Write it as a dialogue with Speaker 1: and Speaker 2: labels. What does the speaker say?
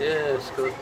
Speaker 1: yeah, it's good.